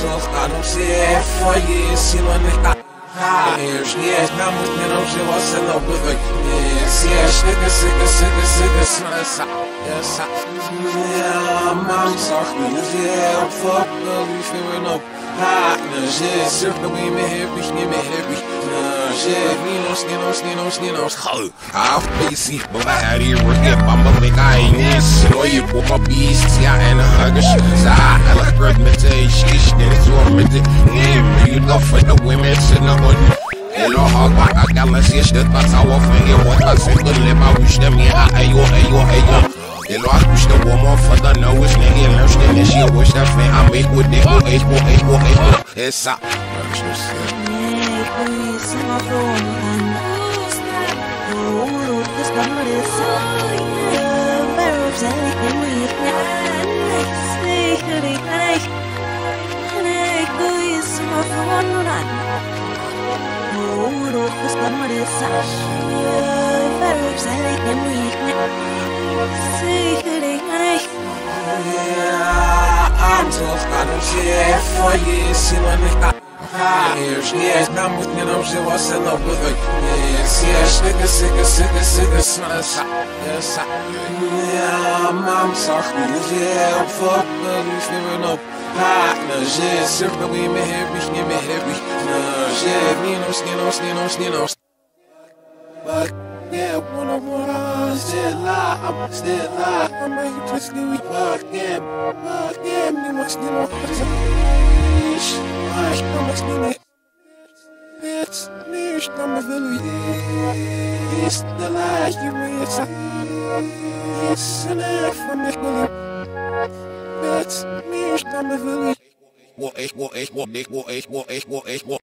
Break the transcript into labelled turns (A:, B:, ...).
A: talk, I don't say it for you, see my nigga. Yes, yes, I'm with you, don't you, what's in love with me? Yes, yes, nigga, nigga, nigga, nigga, yes, yes, I'm talking, yeah, I'm fucked up, you feeling up. high. Nah, shit, sip the women heavy, me heavy. Nah, shit, Nino, Skino, Skino, Skino. I'll face it, but I had it ripped. I'm a big guy, yes. No, you put my beast, yeah, and a hugger. I like recommendation, it's warm. You love for the women, it's in the hood. Sister, but I want to hear what I live, I wish them, yeah, ayo, ayo, ayo. Hello, I wish the woman for the nose, nigga, nurse, and she wish that fan, I make with it, oh, eight, oh, eight, oh, eight, oh, it's up.
B: I'm
A: tough, I don't care for you, see when they Знаешь, есть нам быть не научился, но бывает Съешь, сыка, сыка, сыка, сыка, смеса Я мам сохни, я фок, лишь не вино Partner, shit, circle we me happy, me me happy Shit, ninos, ninos, ninos, ninos but yeah, I'm on, still lie, I'm still lie. I'm making twist, we fuck, yeah, fuck, yeah, me much, you. Know, Ach, komm, was nehme Jetzt nicht am Willi Ist der Leiche mir jetzt Ist eine von mich will Jetzt nicht am Willi Wo ich, wo ich, wo ich, wo ich, wo ich, wo ich, wo